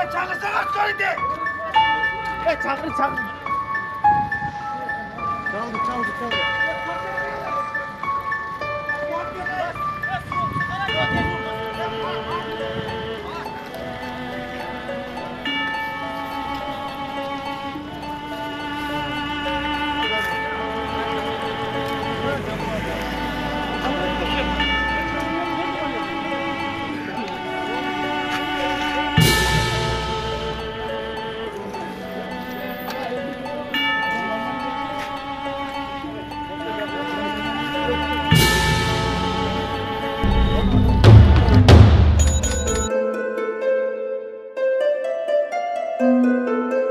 哎，长的，长的，壮一点。哎，长的，长的，长的，长的，长的。Música